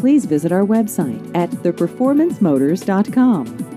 please visit our website at theperformancemotors.com.